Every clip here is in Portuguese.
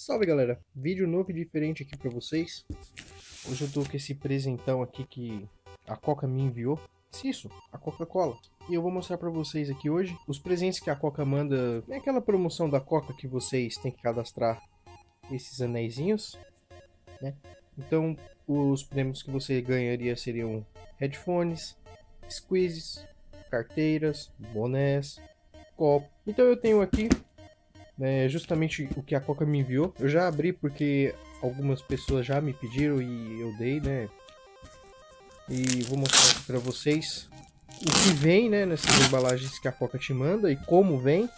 Salve galera, vídeo novo e diferente aqui pra vocês. Hoje eu tô com esse presentão aqui que a Coca me enviou. Isso, a Coca-Cola. E eu vou mostrar pra vocês aqui hoje os presentes que a Coca manda. É aquela promoção da Coca que vocês têm que cadastrar esses anéisinhos, né? Então, os prêmios que você ganharia seriam headphones, squeezes, carteiras, bonés, copo. Então eu tenho aqui é justamente o que a Coca me enviou. Eu já abri porque algumas pessoas já me pediram e eu dei, né? E vou mostrar aqui pra vocês o que vem, né, nessas embalagens que a Coca te manda e como vem.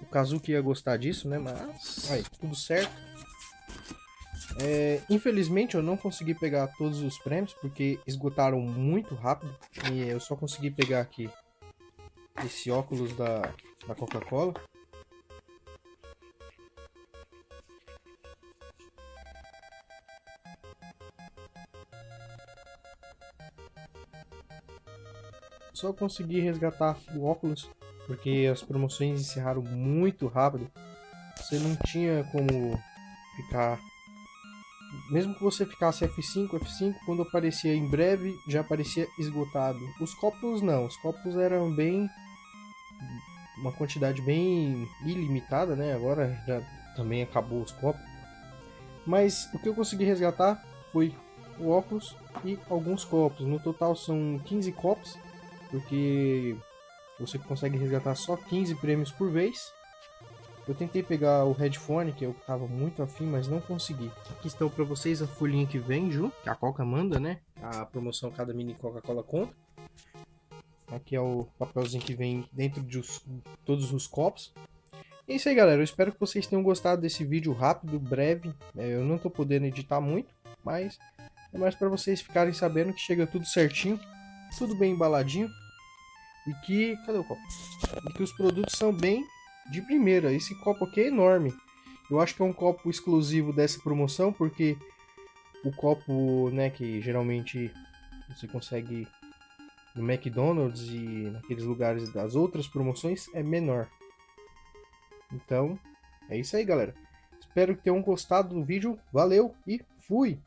O Kazuki ia gostar disso, né? Mas, aí, tudo certo. É, infelizmente eu não consegui pegar todos os prêmios porque esgotaram muito rápido e eu só consegui pegar aqui esse óculos da, da Coca-Cola. Só consegui resgatar o óculos porque as promoções encerraram muito rápido. Você não tinha como ficar mesmo que você ficasse F5, F5, quando aparecia em breve, já aparecia esgotado. Os copos não, os copos eram bem. uma quantidade bem ilimitada, né? Agora já também acabou os copos. Mas o que eu consegui resgatar foi o óculos e alguns copos. No total são 15 copos, porque você consegue resgatar só 15 prêmios por vez. Eu tentei pegar o headphone, que eu tava muito afim, mas não consegui. Aqui estão para vocês a folhinha que vem junto, que a Coca manda, né? A promoção cada mini Coca-Cola conta. Aqui é o papelzinho que vem dentro de os, todos os copos. É isso aí, galera. Eu espero que vocês tenham gostado desse vídeo rápido, breve. É, eu não tô podendo editar muito, mas é mais para vocês ficarem sabendo que chega tudo certinho, tudo bem embaladinho. E que... Cadê o copo? E que os produtos são bem de primeira. Esse copo aqui é enorme. Eu acho que é um copo exclusivo dessa promoção, porque o copo, né, que geralmente você consegue no McDonald's e naqueles lugares das outras promoções é menor. Então, é isso aí, galera. Espero que tenham gostado do vídeo. Valeu e fui!